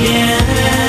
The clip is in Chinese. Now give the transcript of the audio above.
眼